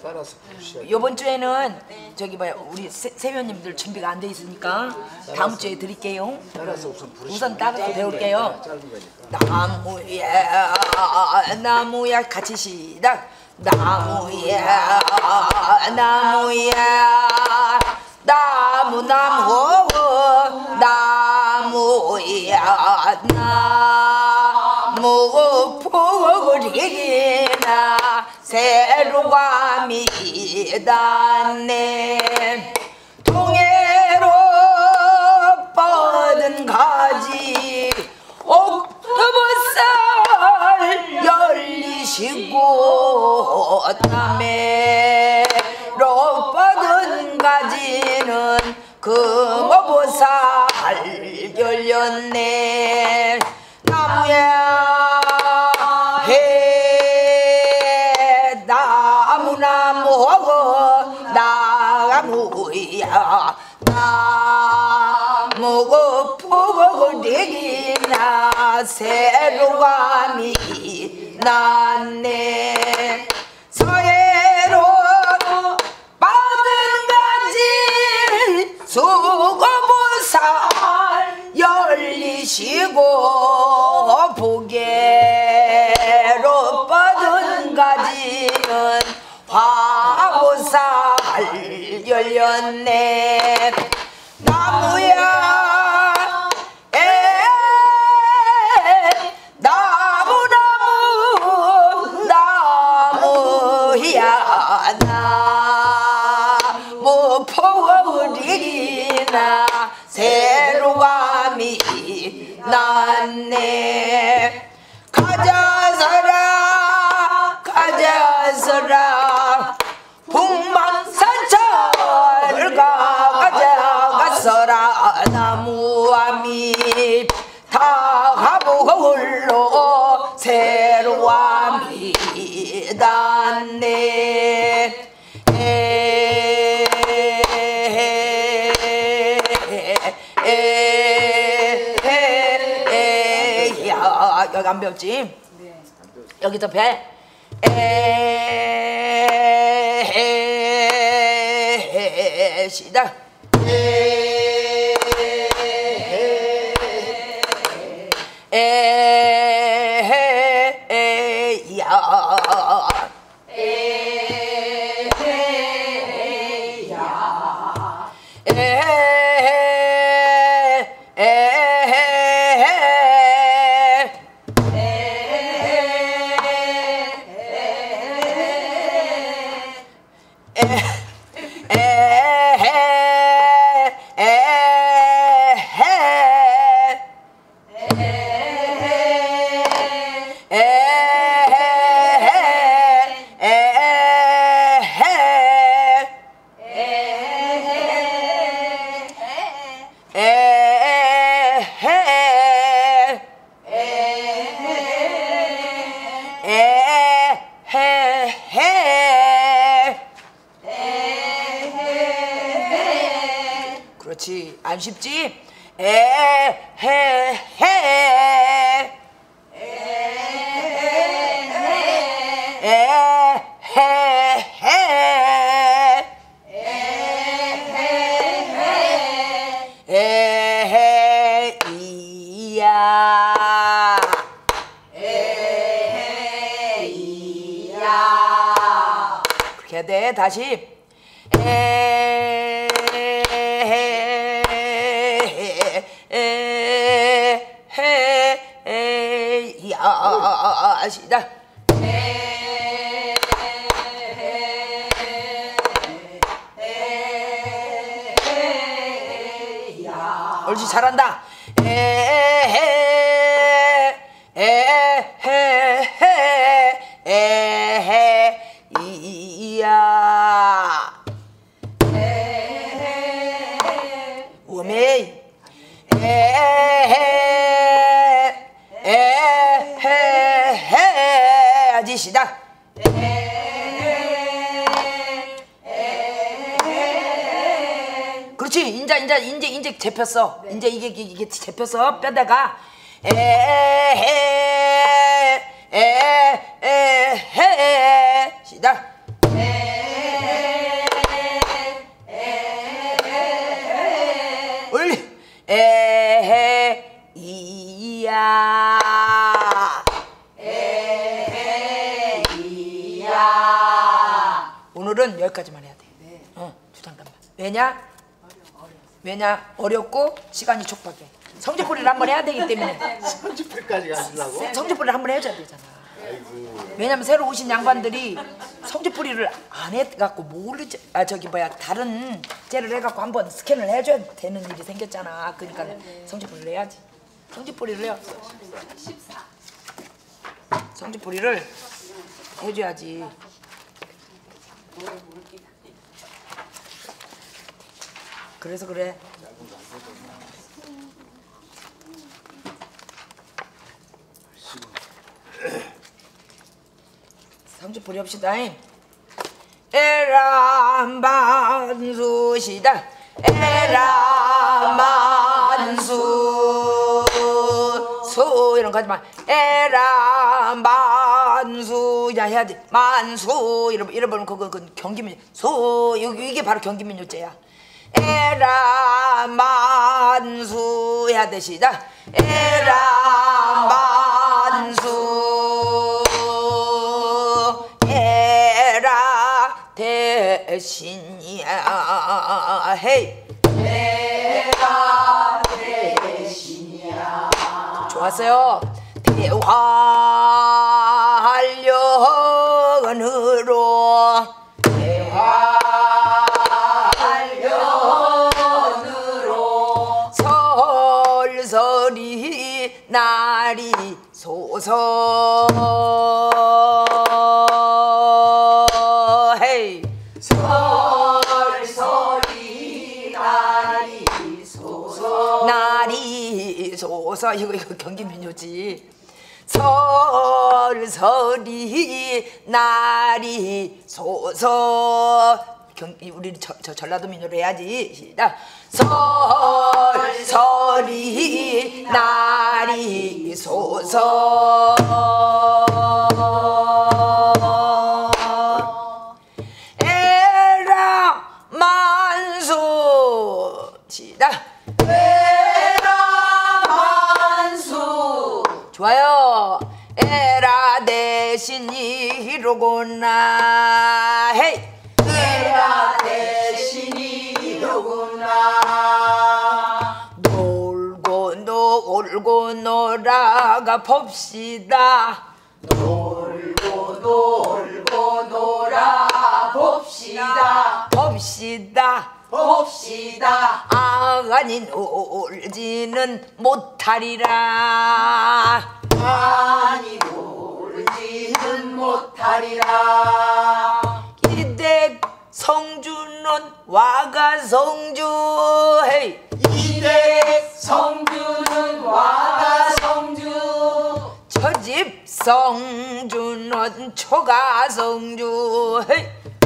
부르셔야 돼요. 요번 주에는 저기 뭐야 우리 세, 세변님들 준비가 안 돼 있으니까 다음 주에 드릴게요. 따라서 우선 부르시면 우선 따라서 배울게요. 나무야 나무야 같이 시작 나무야 나무야 나무 나무 미다네 포고리기나 새로감이 났네. 서해로 빠든 가지 수고보살 열리시고 보게로 뻗은 가지는 화보살 열렸네. 나무야 안 배웠지? 여기서 배. 에 시작. 에 안 쉽지? 에헤헤 에헤헤 에헤 이야. 에헤 이야. 그렇게 돼 다시. 에 시작 옳지 잘한다 에헤 에 시작. 그렇지. 인자 인자 인제 인제 잡혔어. 네. 인제 이게 이게 잡혔어. 뼈다가 에에에에에 시작. 에 오늘은 여기까지만 해야 돼. 어, 두 장단만. 왜냐? 왜냐? 어렵고 시간이 촉박해. 성적풀이를 한번 해야 되기 때문에 편집회까지 가시려고? 성적풀이를 한번 해줘야 되잖아. 왜냐면 새로 오신 양반들이 성적풀이를 안 해갖고 모르지. 아 저기 뭐야 다른 째를 해갖고 한번 스캔을 해줘야 되는 일이 생겼잖아. 그러니까 성적풀이를 해야지. 성적풀이를 해요. 성적풀이를 해줘야지. 그래서 그래. 삼주 부렵시다. 에라만수시다. 에라만 이런 거 하지 마. 에라 만수 야 해야지. 만수 이런 이런 그거 그 경기민 수 여기 이게 바로 경기민요제야. 에라 만수 해야 돼 시작. 에라 만수 에라 대신이야 헤이 에라 좋았어요. 대화하려는으로. 대화하려는으로. 설설이 날이 소서 헤이. 설설이 날이 소서 날이 소서 이거 이거 경기 민요지. 설설이 날이 소서. 경, 우리 저, 저 전라도 민요로 해야지. 시작. 설설이 날이 소서 놀고 놀아가 봅시다. 봅시다. 봅시다. 봅시다 아가니 놀지는 못하리라. 아니 놀지는 못하리라. 이댁 성주는 와가 성주. 헤이. 이댁 성주는 와 성주는 초가 성주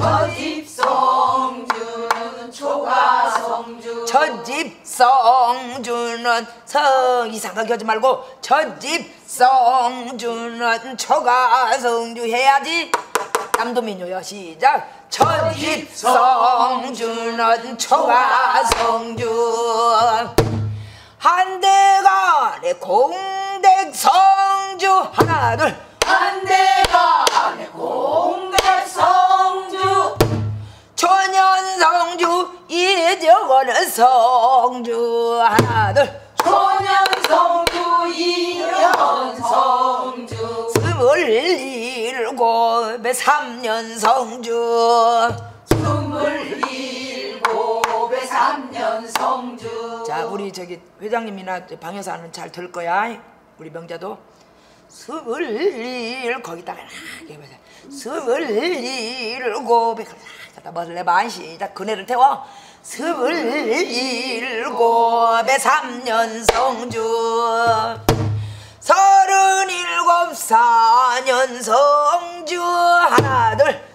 저집 성주는 초가 성주 저집 성주는 성 이상하게 하지 말고 저집 성주는 초가 성주 해야지. 남도민요야 시작. 저집 성주는 초가 성주 공백 성주 하나 둘 한대간의 공백 성주. 초년 성주 이정원은 성주. 하나 둘 초년 성주 이년 성주. 스물일곱에 삼년 성주. 스물일곱에 삼년 성주. 자 우리 저기 회장님이나 방여사는 잘 들 거야. 우리 명자도 스물일 거기다가 이렇게 보자. 스물일곱에 갖다 먹을래 만 시작 그네를 태워. 스물일곱에 삼년 성주 서른일곱 사년 성주 하나 둘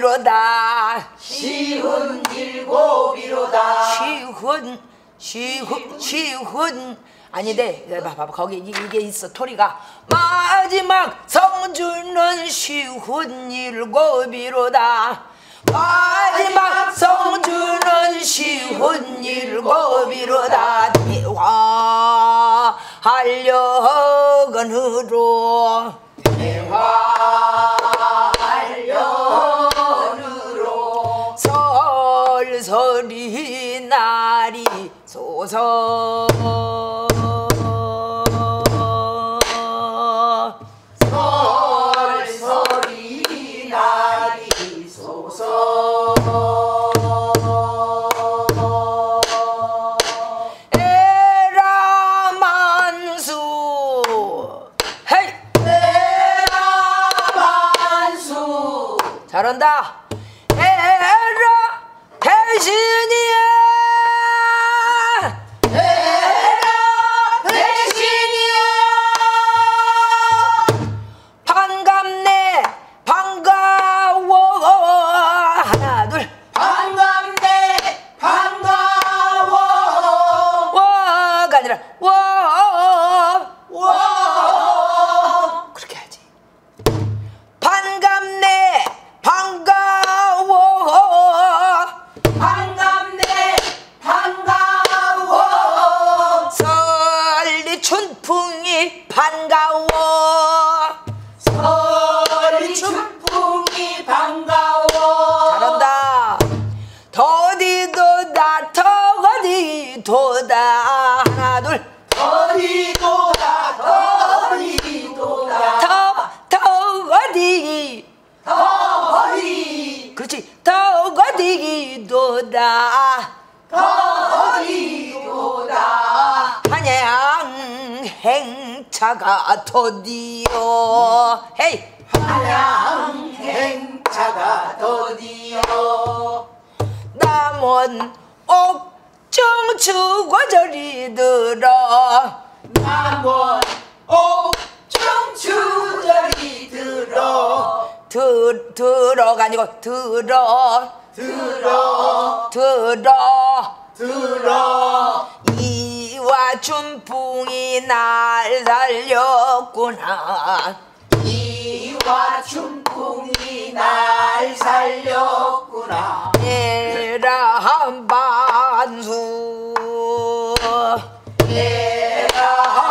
일곱이로다. 시훈 일곱이로다. 시훈 시훈 시훈 아니네 봐봐 거기 이게 있어 토리가. 마지막 성주는 시훈 일곱이로다. 마지막 성주는 시훈 일곱이로다. 대화 한려건으로. 대화 소서 춘풍이 반가워. 설이 춘풍이 반가워. 잘한다. 더디도 다 더디도 다. 하나 둘. 더디도 다 더디도 다. 더, 더어디. 더디. 그렇지. 더어디도 다. 더 행차가 더디요. 헤이. 한양 행차가 더디요. 남원 옥정 추고절이 들어. 남원 옥정 추절이 들어. 들, 들어가 아니고 들어. 들어. 들어. 들어 춘풍이 날 살렸구나. 이와 춘풍이 날 살렸구나. 에라 한반수.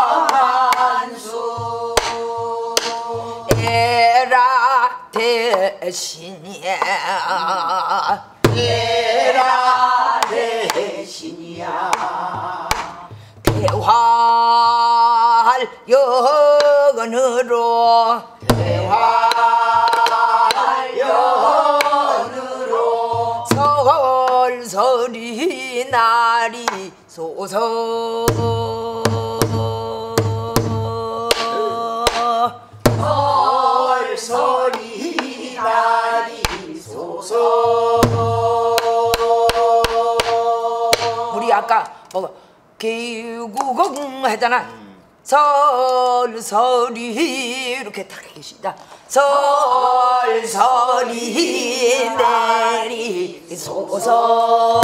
대라만수. 에라 대신이야. 대라 대신이야 대활 영은으로. 대활연으로. 설설이 날이 소서 설설이 날이 소서 개구공 하잖아. 설설이 이렇게 딱 계시다. 설설이 내리 소서